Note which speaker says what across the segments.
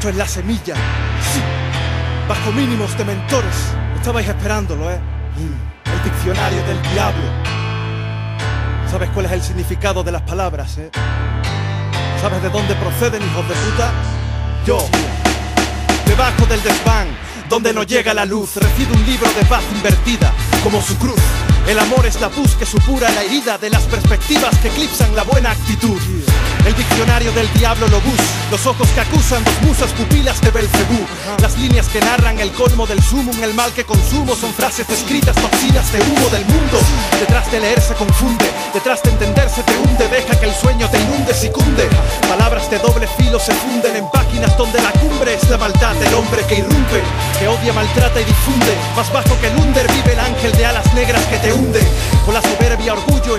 Speaker 1: Esto es la semilla. Sí. Bajo mínimos de mentores. Estabais esperándolo, ¿eh? El diccionario del diablo. ¿Sabes cuál es el significado de las palabras, eh? ¿Sabes de dónde proceden, hijos de puta? Yo. Debajo del desván, donde no llega la luz, recibe un libro de paz invertida, como su cruz. El amor es la pus que supura la herida de las perspectivas que eclipsan la buena actitud. El diccionario del diablo lo bus, los ojos que acusan, dos musas pupilas de Belcebú. Las líneas que narran el colmo del sumum, el mal que consumo, son frases escritas, toxinas de humo del mundo. Detrás de leer se confunde, detrás de entenderse te hunde, deja que el sueño te inunde si cunde. Palabras de doble filo se funden en páginas donde la cumbre es la maldad del hombre que irrumpe, que odia, maltrata y difunde. Más bajo que el under vive el ángel de alas negras que te hunde. Con la soberbia, orgullo,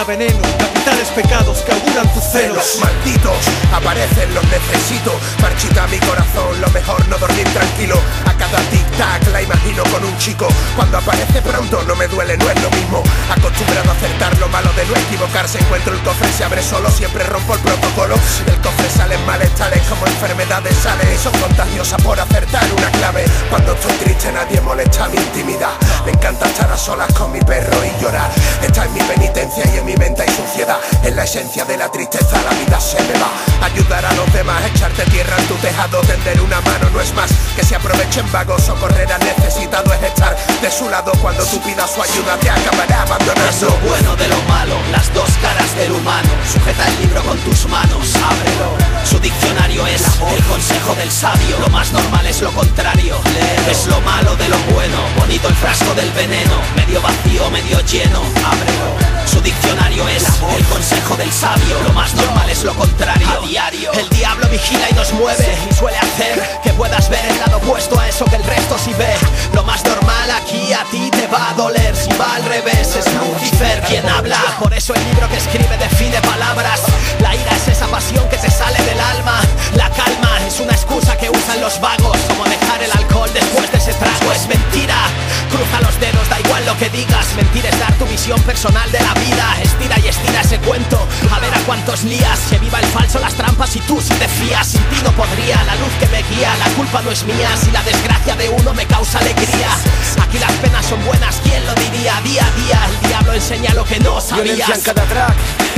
Speaker 1: veneno, capitales pecados que auguran tus celos.
Speaker 2: Los malditos aparecen, los necesito. Marchita mi corazón, lo mejor no dormir tranquilo. A cada tic-tac la imagino con un chico. Cuando aparece pronto no me duele, no es lo mismo. Acostumbrado a acertar lo malo de no equivocarse. Encuentro el cofre, se abre solo, siempre rompo el protocolo. Del cofre salen malestares como enfermedades salen y son contagiosas por acertar una clave. Cuando estoy triste nadie molesta mi intimidad. Me encanta estar a solas con mi perro y llorar. Penitencia y en mi mente hay suciedad. Es la esencia de la tristeza, la vida se me va. Ayudar a los demás, echarte tierra en tu tejado, tender una mano no es más que se aprovechen vagos, socorrer a necesitado es estar de su lado cuando tú pidas su ayuda, te acabará abandonando.
Speaker 3: Es lo bueno de lo malo, las dos caras del humano. Sujeta el libro con tus manos, ábrelo. Su diccionario es el consejo del sabio. Lo más normal es lo contrario. Es lo malo de lo bueno, bonito el frasco del veneno. Medio vacío, medio lleno, del sabio. Lo más normal es lo contrario. A diario, el diablo vigila y nos mueve. Y suele hacer que puedas ver el lado opuesto a eso que el resto sí ve. Lo más normal aquí a ti te va a doler. Si va al revés, es Lucifer quien habla. Por eso el libro que escribe define palabras. La ira es esa pasión que te sale del alma. La calma es una excusa que usan los vagos. Como dejar el alcohol después de ese trago. Es mentira. Cruza los dedos, da igual lo que digas. Mentir es dar tu visión personal Cuántos lías. Que viva el falso, las trampas y tú si te fías. Sin ti no podría. La luz que me guía, la culpa no es mía. Si la desgracia de uno me causa alegría. Aquí las penas son buenas, ¿quién lo diría? Día a día el diablo enseña lo que no
Speaker 4: Violencia
Speaker 3: sabías.
Speaker 4: en cada track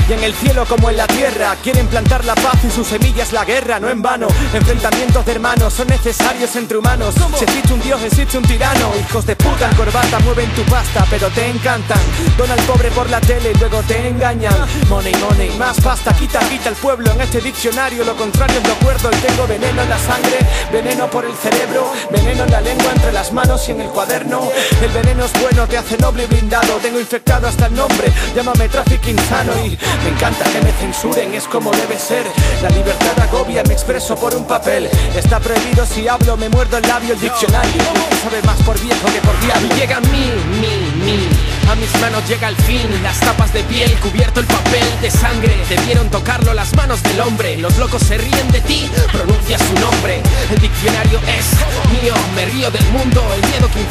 Speaker 4: y en el cielo como en la tierra Quieren plantar la paz y sus semillas la guerra No en vano, enfrentamientos de hermanos Son necesarios entre humanos. Si existe un dios existe un tirano. Hijos de puta en corbata mueven tu pasta Pero te encantan. Dona al pobre por la tele y luego te engañan. Money, money, más pasta Quita, quita el pueblo. En este diccionario Lo contrario es lo acuerdo Y tengo veneno en la sangre Veneno por el cerebro Veneno en la lengua entre las manos y en el cuaderno. El veneno es bueno, te hace noble y blindado. Tengo infectado hasta el nombre Llámame tráfico insano y me encanta que me censuren, es como debe ser. La libertad agobia, me expreso por un papel. Está prohibido si hablo, me muerdo el labio, el diccionario. Sabe más por viejo que por diablo.
Speaker 5: Llega mi, mi, mi. A mis manos llega el fin, las tapas de piel, cubierto el papel de sangre. Debieron tocarlo las manos del hombre. Los locos se ríen de ti, pronuncia su nombre. El diccionario es mío, me río del mundo.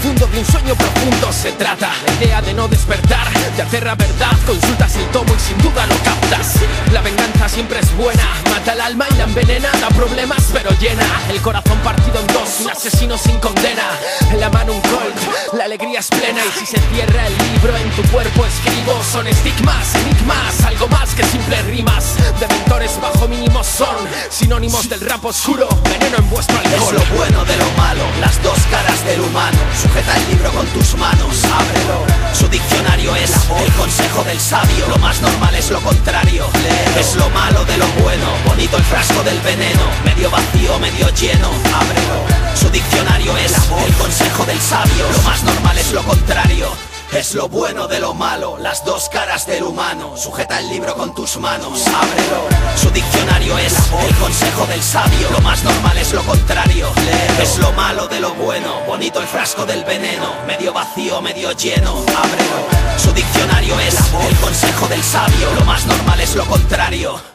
Speaker 5: De un sueño profundo se trata. La idea de no despertar, te aterra verdad. Consultas el tomo y sin duda lo captas. La venganza siempre es buena, mata el alma y la envenena. Da problemas pero llena. El corazón partido en dos, un asesino sin condena. En la mano un la alegría es plena. Y si se cierra el libro en tu cuerpo escribo, son estigmas, enigmas, algo más que simples rimas. Dementores bajo mínimos son sinónimos del rap oscuro. Veneno en vuestro
Speaker 3: Es
Speaker 5: alcohol.
Speaker 3: lo bueno de lo malo, las dos caras del humano. Sujeta el libro con tus manos, ábrelo. Su diccionario es el consejo del sabio. Lo más normal es lo contrario. Es lo malo de lo bueno, bonito el frasco del veneno. Medio vacío, medio lleno, ábrelo. Su diccionario es es lo contrario. Es lo bueno de lo malo, las dos caras del humano. Sujeta el libro con tus manos, ábrelo. Su diccionario es el consejo del sabio. Lo más normal es lo contrario. Es lo malo de lo bueno, bonito el frasco del veneno. Medio vacío, medio lleno, ábrelo. Su diccionario es el consejo del sabio. Lo más normal es lo contrario.